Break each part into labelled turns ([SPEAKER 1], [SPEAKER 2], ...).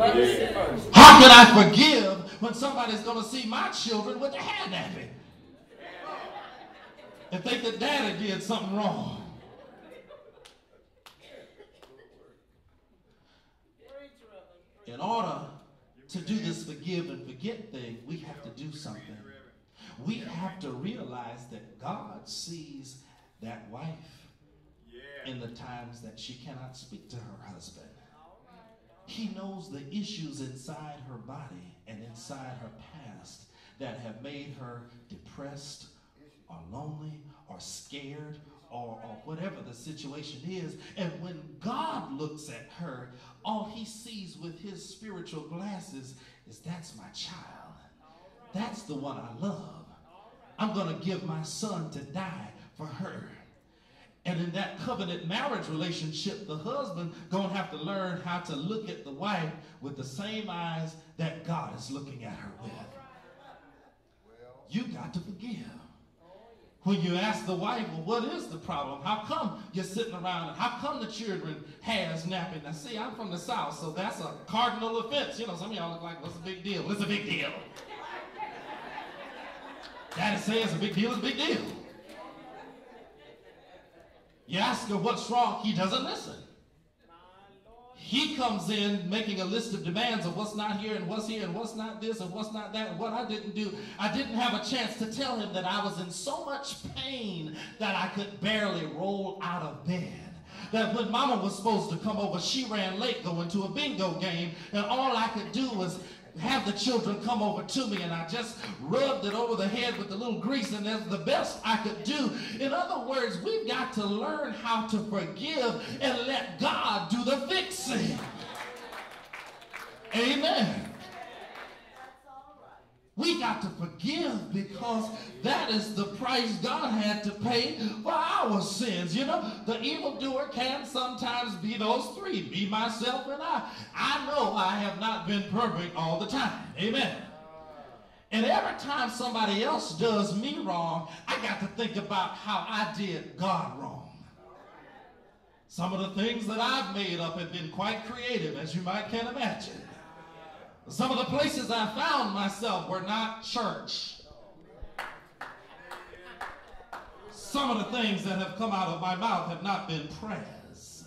[SPEAKER 1] How can I forgive when somebody's going to see my children with their hair nappy? And think that daddy did something wrong. In order to do this forgive and forget thing, we have to do something. We have to realize that God sees that wife in the times that she cannot speak to her husband. He knows the issues inside her body and inside her past that have made her depressed or lonely or scared or, or whatever the situation is. And when God looks at her, all he sees with his spiritual glasses is that's my child. That's the one I love. I'm going to give my son to die for her. And in that covenant marriage relationship, the husband going to have to learn how to look at the wife with the same eyes that God is looking at her with. You got to forgive. When you ask the wife, well, what is the problem? How come you're sitting around? How come the children hair's napping? Now, see, I'm from the South, so that's a cardinal offense. You know, some of y'all look like, what's the big deal? What's a big deal? Daddy says a big deal, it's a big deal. You ask her what's wrong, he doesn't listen. He comes in making a list of demands of what's not here and what's here and what's not this and what's not that and what I didn't do. I didn't have a chance to tell him that I was in so much pain that I could barely roll out of bed that when mama was supposed to come over, she ran late going to a bingo game, and all I could do was have the children come over to me and I just rubbed it over the head with a little grease and that's the best I could do. In other words, we've got to learn how to forgive and let God do the fixing. Amen. We got to forgive because that is the price God had to pay for our sins. You know, the evildoer can sometimes be those three me, myself, and I. I know I have not been perfect all the time. Amen. And every time somebody else does me wrong, I got to think about how I did God wrong. Some of the things that I've made up have been quite creative, as you might can imagine. Some of the places I found myself were not church. Some of the things that have come out of my mouth have not been prayers.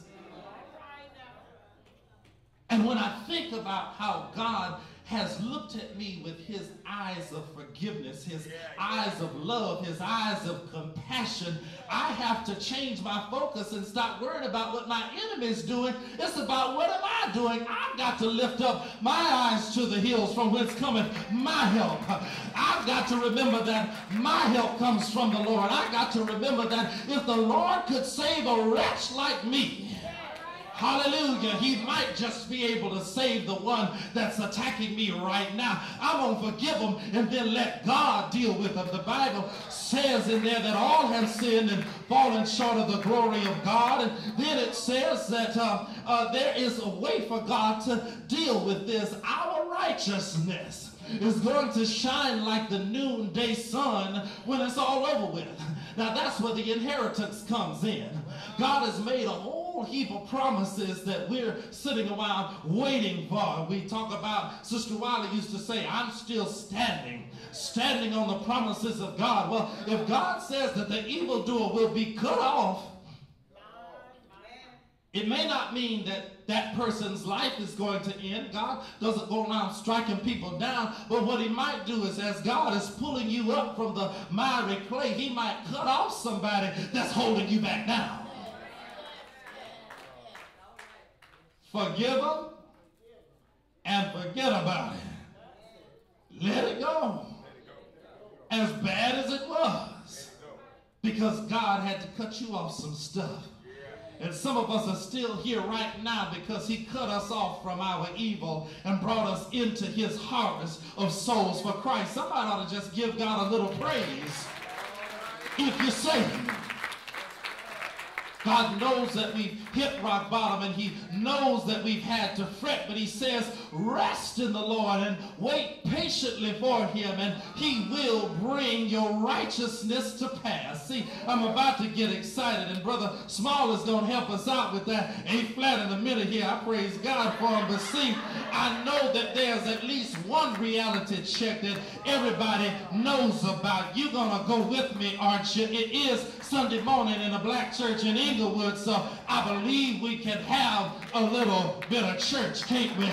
[SPEAKER 1] And when I think about how God has looked at me with his eyes of forgiveness, his yeah, eyes of love, his eyes of compassion. I have to change my focus and stop worrying about what my enemy's doing. It's about what am I doing? I've got to lift up my eyes to the hills from whence cometh my help. I've got to remember that my help comes from the Lord. I've got to remember that if the Lord could save a wretch like me, Hallelujah. He might just be able to save the one that's attacking me right now. I'm going to forgive him and then let God deal with him. The Bible says in there that all have sinned and fallen short of the glory of God. And then it says that uh, uh, there is a way for God to deal with this. Our righteousness is going to shine like the noonday sun when it's all over with. Now that's where the inheritance comes in. God has made a whole heap of promises that we're sitting around waiting for. We talk about, Sister Wiley used to say, I'm still standing, standing on the promises of God. Well, if God says that the evildoer will be cut off, it may not mean that that person's life is going to end. God doesn't go around striking people down. But what he might do is as God is pulling you up from the miry clay, he might cut off somebody that's holding you back now. Forgive them and forget about it. Let it go. As bad as it was. Because God had to cut you off some stuff. And some of us are still here right now because he cut us off from our evil and brought us into his harvest of souls for Christ. Somebody ought to just give God a little praise if you're saved. God knows that we've hit rock bottom and he knows that we've had to fret, but he says, rest in the Lord and wait patiently for him and he will bring your righteousness to pass. See, I'm about to get excited and Brother Small is going to help us out with that A flat in a minute here. I praise God for him. But see, I know that there's at least one reality check that everybody knows about. You're going to go with me, aren't you? It is Sunday morning in a black church in So I believe we can have a little bit of church, can't we?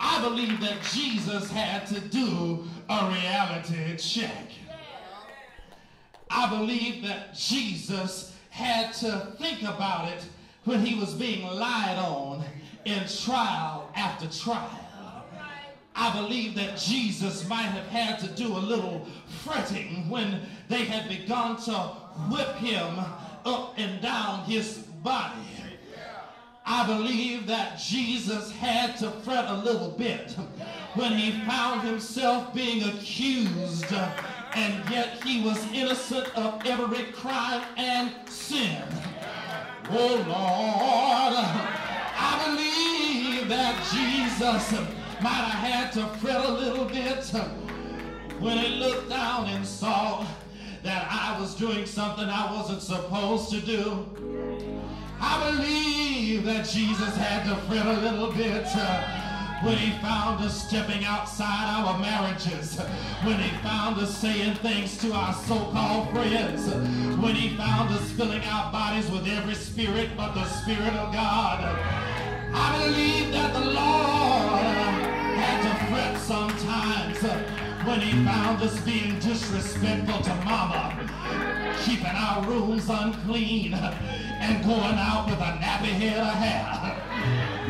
[SPEAKER 1] I believe that Jesus had to do a reality check. I believe that Jesus had to think about it when he was being lied on in trial after trial. I believe that Jesus might have had to do a little fretting when they had begun to whip him up and down his body. I believe that Jesus had to fret a little bit when he found himself being accused and yet he was innocent of every crime and sin. Oh Lord, I believe that Jesus might have had to fret a little bit when he looked down and saw that I was doing something I wasn't supposed to do. I believe that Jesus had to fret a little bit uh, when he found us stepping outside our marriages, when he found us saying things to our so-called friends, when he found us filling our bodies with every spirit but the Spirit of God. I believe that the Lord sometimes when he found us being disrespectful to mama, keeping our rooms unclean, and going out with a nappy head of hair.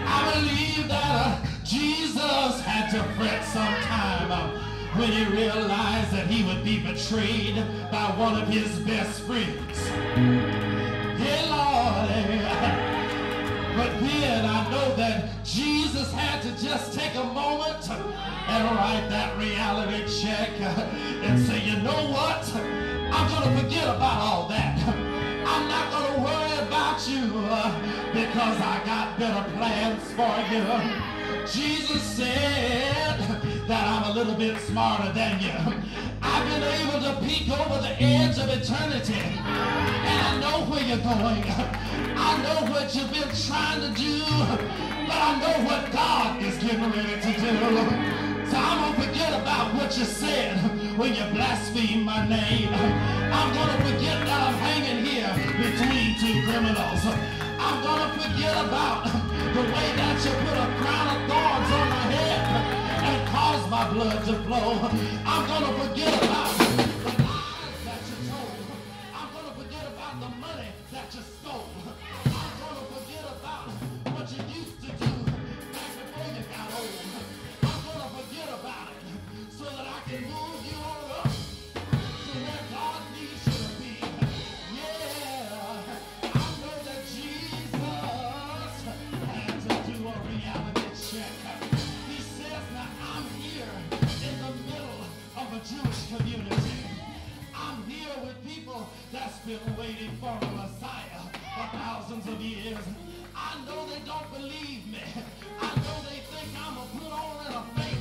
[SPEAKER 1] I believe that uh, Jesus had to fret sometime uh, when he realized that he would be betrayed by one of his best friends. Hey, Lord. I know that Jesus had to just take a moment and write that reality check and say, you know what? I'm going to forget about all that. I'm not going to worry about you because I got better plans for you. Jesus said that I'm a little bit smarter than you. I've been able to peek over the edge of eternity and I know where you're going. I know what you've been trying to do, but I know what God is getting ready to do. So I'm going to forget about what you said when you blasphemed my name. I'm going to forget that I'm hanging here between two criminals. I'm going to forget about the way that you put a crown of thorns on my my blood to flow. I'm to forget about the lies that you told. I'm to forget about the money that you stole. I'm to forget about what you used to do back before you got old. I'm to forget about it so that I can move you on thousands of years. I know they don't believe me. I know they think I'm a put on and a fake.